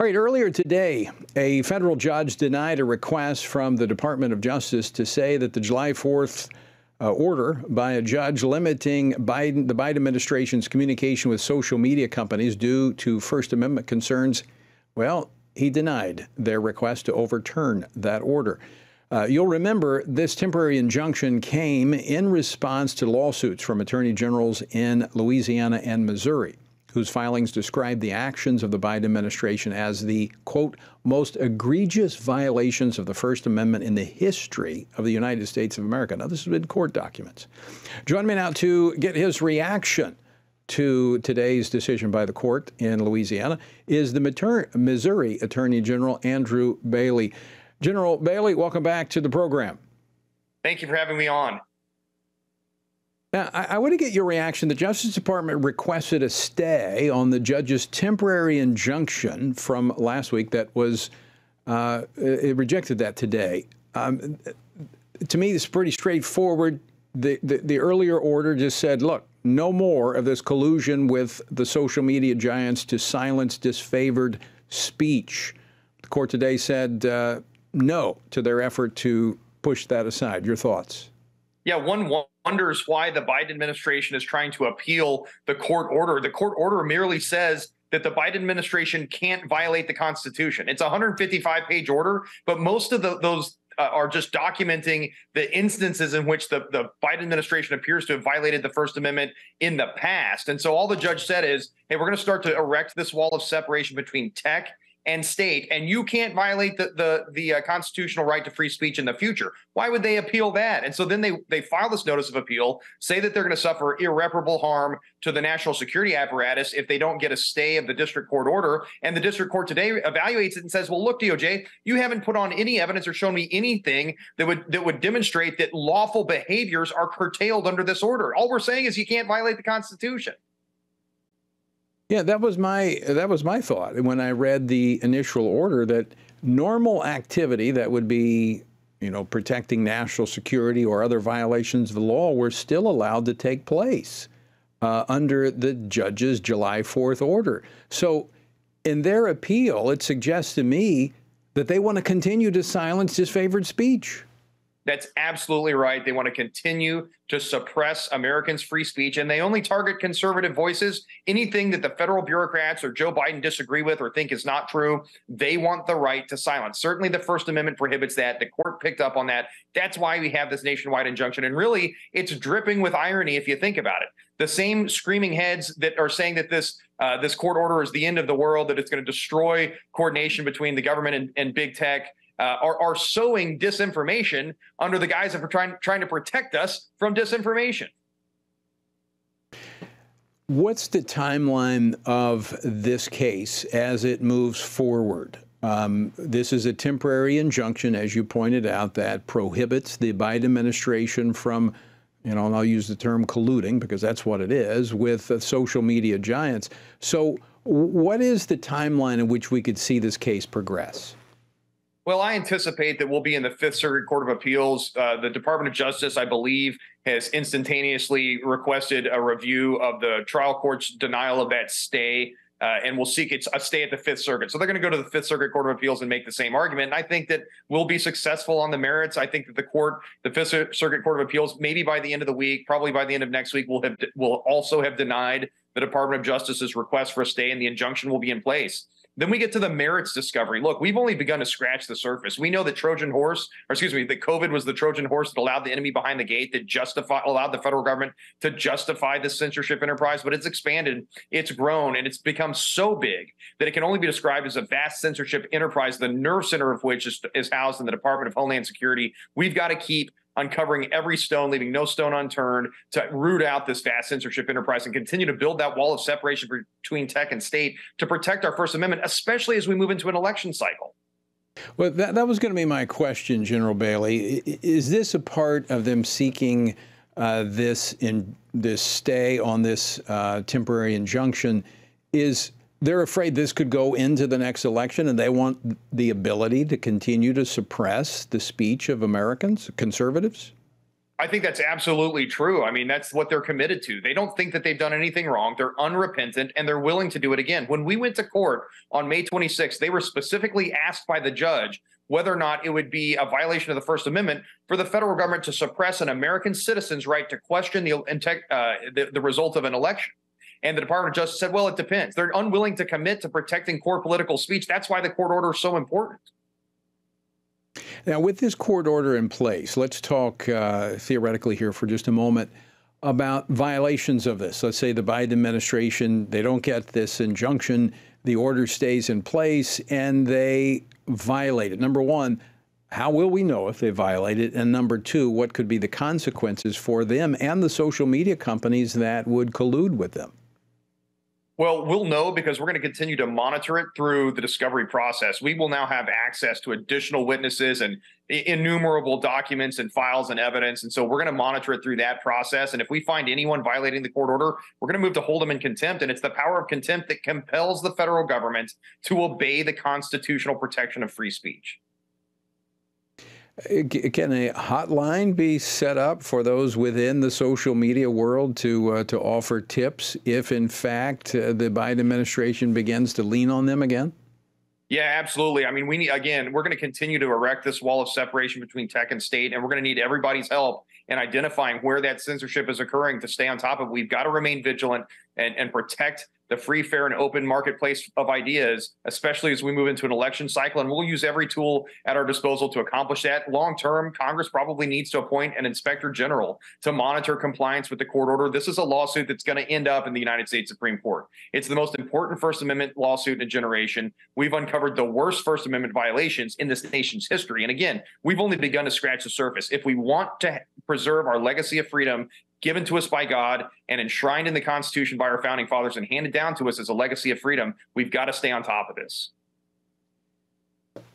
All right, earlier today, a federal judge denied a request from the Department of Justice to say that the July 4th uh, order by a judge limiting Biden, the Biden administration's communication with social media companies due to First Amendment concerns, well, he denied their request to overturn that order. Uh, you'll remember this temporary injunction came in response to lawsuits from attorney generals in Louisiana and Missouri whose filings describe the actions of the Biden administration as the, quote, most egregious violations of the First Amendment in the history of the United States of America. Now, this has been court documents. Join me now to get his reaction to today's decision by the court in Louisiana is the Missouri Attorney General Andrew Bailey. General Bailey, welcome back to the program. Thank you for having me on. Now, I, I, want to get your reaction. The Justice Department requested a stay on the judge's temporary injunction from last week that was, uh, it rejected that today. Um, to me, it's pretty straightforward. The, the, the earlier order just said, look, no more of this collusion with the social media giants to silence disfavored speech. The court today said uh, no to their effort to push that aside. Your thoughts? Yeah, one wonders why the Biden administration is trying to appeal the court order. The court order merely says that the Biden administration can't violate the Constitution. It's a 155 page order, but most of the, those uh, are just documenting the instances in which the, the Biden administration appears to have violated the First Amendment in the past. And so all the judge said is, hey, we're going to start to erect this wall of separation between tech and state, and you can't violate the the the uh, constitutional right to free speech in the future. Why would they appeal that? And so then they they file this notice of appeal, say that they're going to suffer irreparable harm to the national security apparatus if they don't get a stay of the district court order. And the district court today evaluates it and says, "Well, look, DOJ, you haven't put on any evidence or shown me anything that would that would demonstrate that lawful behaviors are curtailed under this order. All we're saying is you can't violate the Constitution." Yeah, that was my that was my thought when I read the initial order that normal activity that would be, you know, protecting national security or other violations of the law were still allowed to take place uh, under the judge's July 4th order. So, in their appeal, it suggests to me that they want to continue to silence disfavored speech. That's absolutely right. They want to continue to suppress Americans' free speech, and they only target conservative voices. Anything that the federal bureaucrats or Joe Biden disagree with or think is not true, they want the right to silence. Certainly, the First Amendment prohibits that. The court picked up on that. That's why we have this nationwide injunction. And really, it's dripping with irony if you think about it. The same screaming heads that are saying that this uh, this court order is the end of the world, that it's going to destroy coordination between the government and, and big tech uh, are, are sowing disinformation under the guise of trying, trying to protect us from disinformation. What's the timeline of this case as it moves forward? Um, this is a temporary injunction, as you pointed out, that prohibits the Biden administration from, you know, and I'll use the term colluding because that's what it is, with uh, social media giants. So, what is the timeline in which we could see this case progress? Well, I anticipate that we'll be in the Fifth Circuit Court of Appeals. Uh, the Department of Justice, I believe, has instantaneously requested a review of the trial court's denial of that stay. Uh, and we'll seek it's a stay at the Fifth Circuit. So they're going to go to the Fifth Circuit Court of Appeals and make the same argument. And I think that we'll be successful on the merits. I think that the court, the Fifth Circuit Court of Appeals, maybe by the end of the week, probably by the end of next week, will have will also have denied the Department of Justice's request for a stay, and the injunction will be in place. Then we get to the merits discovery. Look, we've only begun to scratch the surface. We know that Trojan horse, or excuse me, that COVID was the Trojan horse that allowed the enemy behind the gate that justify allowed the federal government to justify this censorship enterprise, but it's expanded, it's grown, and it's become so big that it can only be described as a vast censorship enterprise, the nerve center of which is, is housed in the Department of Homeland Security. We've got to keep uncovering every stone, leaving no stone unturned to root out this vast censorship enterprise and continue to build that wall of separation between tech and state to protect our First Amendment, especially as we move into an election cycle. Well, that, that was going to be my question, General Bailey. Is this a part of them seeking uh, this in this stay on this uh, temporary injunction? Is they're afraid this could go into the next election and they want the ability to continue to suppress the speech of Americans, conservatives? I think that's absolutely true. I mean, that's what they're committed to. They don't think that they've done anything wrong. They're unrepentant and they're willing to do it again. When we went to court on May 26th, they were specifically asked by the judge whether or not it would be a violation of the First Amendment for the federal government to suppress an American citizen's right to question the, uh, the, the result of an election. And the Department of Justice said, well, it depends. They're unwilling to commit to protecting core political speech. That's why the court order is so important. Now, with this court order in place, let's talk uh, theoretically here for just a moment about violations of this. Let's say the Biden administration, they don't get this injunction, the order stays in place, and they violate it. Number one, how will we know if they violate it? And number two, what could be the consequences for them and the social media companies that would collude with them? Well, we'll know because we're going to continue to monitor it through the discovery process. We will now have access to additional witnesses and innumerable documents and files and evidence. And so we're going to monitor it through that process. And if we find anyone violating the court order, we're going to move to hold them in contempt. And it's the power of contempt that compels the federal government to obey the constitutional protection of free speech. Can a hotline be set up for those within the social media world to uh, to offer tips if, in fact, uh, the Biden administration begins to lean on them again? Yeah, absolutely. I mean, we need again, we're going to continue to erect this wall of separation between tech and state, and we're going to need everybody's help in identifying where that censorship is occurring to stay on top of it. We've got to remain vigilant and, and protect the free, fair, and open marketplace of ideas, especially as we move into an election cycle. And we'll use every tool at our disposal to accomplish that. Long term, Congress probably needs to appoint an inspector general to monitor compliance with the court order. This is a lawsuit that's going to end up in the United States Supreme Court. It's the most important First Amendment lawsuit in a generation. We've uncovered the worst First Amendment violations in this nation's history. And again, we've only begun to scratch the surface. If we want to preserve our legacy of freedom given to us by God and enshrined in the Constitution by our founding fathers and handed down to us as a legacy of freedom, we've got to stay on top of this.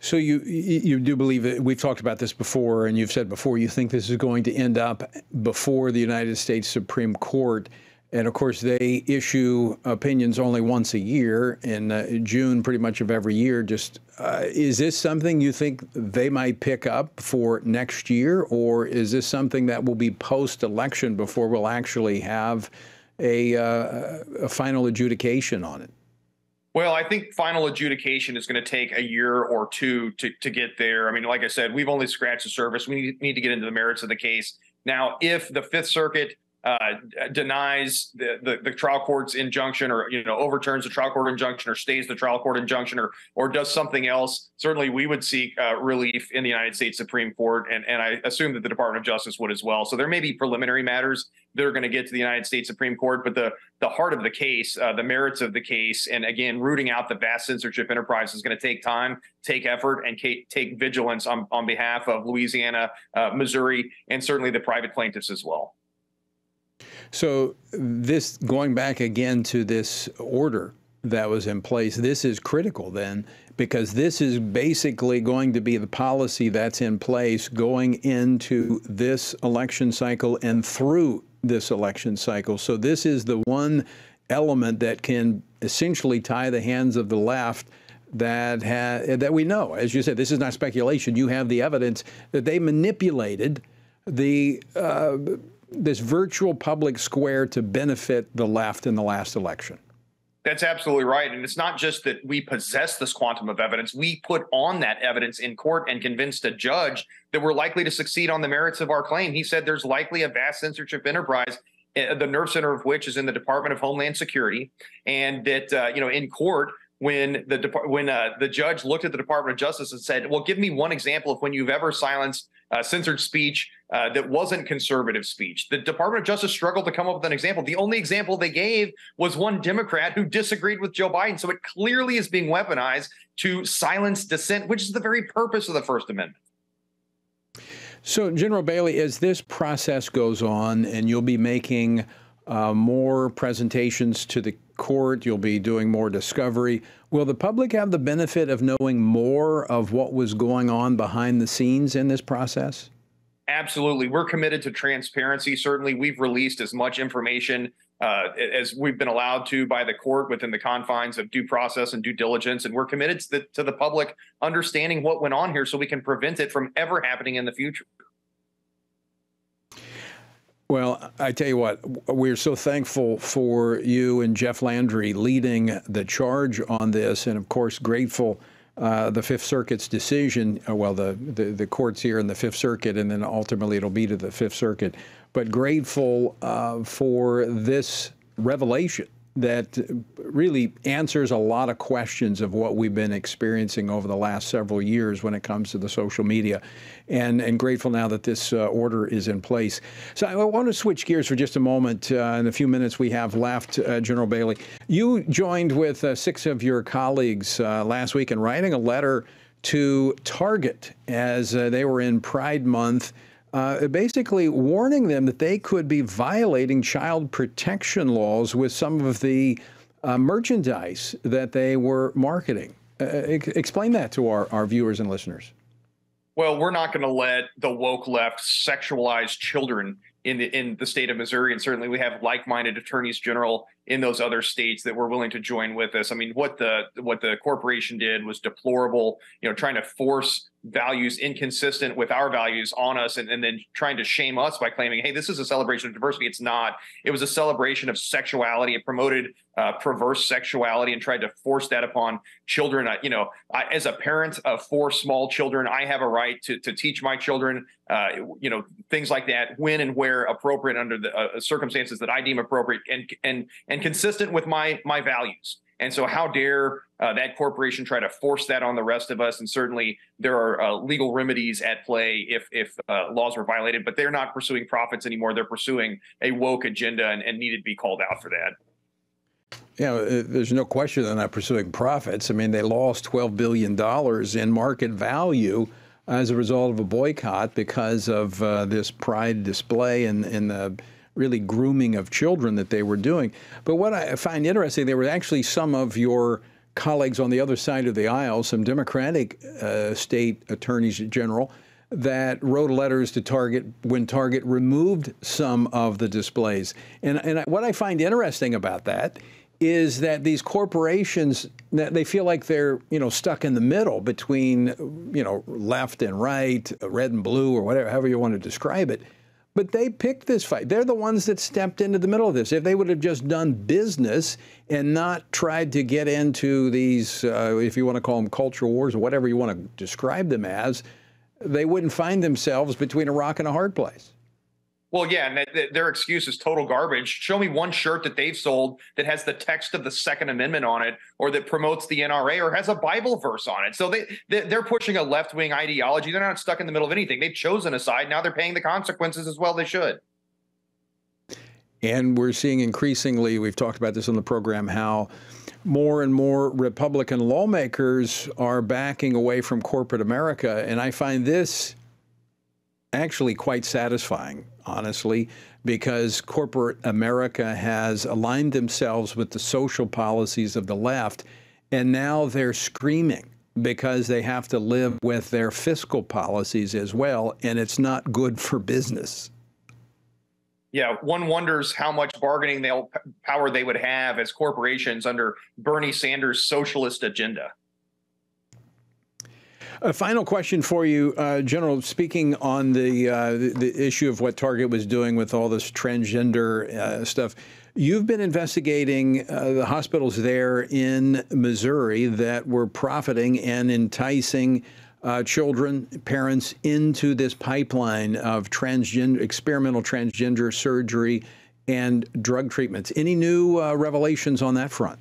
So you you do believe that we've talked about this before, and you've said before you think this is going to end up before the United States Supreme Court. And of course, they issue opinions only once a year in uh, June, pretty much of every year. Just uh, is this something you think they might pick up for next year, or is this something that will be post election before we'll actually have a, uh, a final adjudication on it? Well, I think final adjudication is going to take a year or two to, to get there. I mean, like I said, we've only scratched the surface. We need, need to get into the merits of the case. Now, if the Fifth Circuit uh, denies the, the, the trial court's injunction or you know overturns the trial court injunction or stays the trial court injunction or or does something else. Certainly we would seek uh, relief in the united states supreme court and, and i assume that the department of justice would as well. So there may be preliminary matters that are going to get to the united states supreme court but the the heart of the case uh, the merits of the case and again rooting out the vast censorship enterprise is going to take time take effort and take vigilance on, on behalf of louisiana uh, missouri and certainly the private plaintiffs as well so this going back again to this order that was in place, this is critical then because this is basically going to be the policy that's in place going into this election cycle and through this election cycle. So this is the one element that can essentially tie the hands of the left that ha- that we know. As you said, this is not speculation. You have the evidence that they manipulated the uh, this virtual public square to benefit the left in the last election. That's absolutely right. And it's not just that we possess this quantum of evidence. We put on that evidence in court and convinced a judge that we're likely to succeed on the merits of our claim. He said there's likely a vast censorship enterprise, eh, the nerve center of which is in the Department of Homeland Security. And that, uh, you know, in court, when the when uh, the judge looked at the Department of Justice and said, "Well, give me one example of when you've ever silenced uh, censored speech uh, that wasn't conservative speech." The Department of Justice struggled to come up with an example. The only example they gave was one Democrat who disagreed with Joe Biden. So it clearly is being weaponized to silence dissent, which is the very purpose of the First Amendment. So, General Bailey, as this process goes on, and you'll be making uh, more presentations to the court. You'll be doing more discovery. Will the public have the benefit of knowing more of what was going on behind the scenes in this process? Absolutely. We're committed to transparency. Certainly, we've released as much information uh, as we've been allowed to by the court within the confines of due process and due diligence. And we're committed to the, to the public understanding what went on here so we can prevent it from ever happening in the future. Well, I tell you what, we're so thankful for you and Jeff Landry leading the charge on this, and of course, grateful. Uh, the Fifth Circuit's decision, uh, well, the, the, the, courts here in the Fifth Circuit, and then ultimately it'll be to the Fifth Circuit, but grateful uh, for this revelation that really answers a lot of questions of what we've been experiencing over the last several years when it comes to the social media. And, and grateful now that this uh, order is in place. So I want to switch gears for just a moment uh, in the few minutes we have left, uh, General Bailey. You joined with uh, six of your colleagues uh, last week in writing a letter to Target as uh, they were in Pride Month uh, basically warning them that they could be violating child protection laws with some of the uh, merchandise that they were marketing. Uh, ex- explain that to our, our viewers and listeners. Well, we're not going to let the woke left sexualize children in the in the state of Missouri, and certainly we have like-minded attorneys general in those other states that were willing to join with us. I mean, what the what the corporation did was deplorable. You know, trying to force values inconsistent with our values on us and, and then trying to shame us by claiming, hey, this is a celebration of diversity. It's not. It was a celebration of sexuality. It promoted uh, perverse sexuality and tried to force that upon children. Uh, you know, I, as a parent of four small children, I have a right to, to teach my children, uh, you know, things like that when and where appropriate under the uh, circumstances that I deem appropriate and, and, and consistent with my, my values. And so, how dare uh, that corporation try to force that on the rest of us? And certainly, there are uh, legal remedies at play if if uh, laws were violated. But they're not pursuing profits anymore; they're pursuing a woke agenda, and, and needed to be called out for that. Yeah, uh, there's no question they're not pursuing profits. I mean, they lost $12 billion in market value as a result of a boycott because of uh, this pride display and, and the really grooming of children that they were doing. But what I find interesting, there were actually some of your colleagues on the other side of the aisle, some Democratic uh, state attorneys general, that wrote letters to Target when Target removed some of the displays. And, and what I find interesting about that is that these corporations they feel like they're you know stuck in the middle between you know left and right, red and blue, or whatever, however you want to describe it. But they picked this fight. They're the ones that stepped into the middle of this. If they would have just done business and not tried to get into these, uh, if you want to call them cultural wars or whatever you want to describe them as, they wouldn't find themselves between a rock and a hard place. Well, yeah, and th- their excuse is total garbage. Show me one shirt that they've sold that has the text of the Second Amendment on it, or that promotes the NRA, or has a Bible verse on it. So they they're pushing a left wing ideology. They're not stuck in the middle of anything. They've chosen a side. Now they're paying the consequences as well. They should. And we're seeing increasingly. We've talked about this on the program how more and more Republican lawmakers are backing away from corporate America, and I find this actually quite satisfying, honestly, because corporate America has aligned themselves with the social policies of the left, and now they're screaming because they have to live with their fiscal policies as well, and it's not good for business. Yeah, one wonders how much bargaining power they would have as corporations under Bernie Sanders' socialist agenda. A final question for you, uh, General. Speaking on the, uh, the, the issue of what Target was doing with all this transgender uh, stuff, you've been investigating uh, the hospitals there in Missouri that were profiting and enticing uh, children, parents into this pipeline of transgender, experimental transgender surgery and drug treatments. Any new uh, revelations on that front?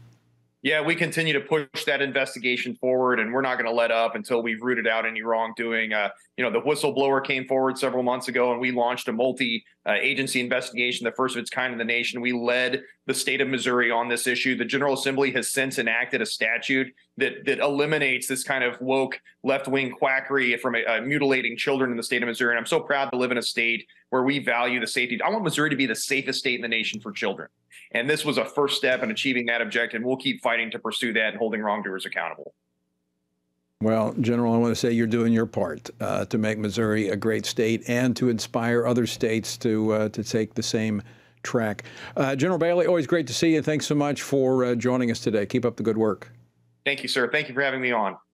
Yeah, we continue to push that investigation forward, and we're not going to let up until we've rooted out any wrongdoing. Uh, you know, the whistleblower came forward several months ago, and we launched a multi-agency uh, agency investigation, the first of its kind in the nation. We led the state of Missouri on this issue. The General Assembly has since enacted a statute that that eliminates this kind of woke left-wing quackery from uh, mutilating children in the state of Missouri. And I'm so proud to live in a state where we value the safety. I want Missouri to be the safest state in the nation for children. And this was a first step in achieving that objective. And we'll keep fighting to pursue that and holding wrongdoers accountable. Well, General, I want to say you're doing your part uh, to make Missouri a great state and to inspire other states to uh, to take the same track. Uh, General Bailey, always great to see you. Thanks so much for uh, joining us today. Keep up the good work. Thank you, sir. Thank you for having me on.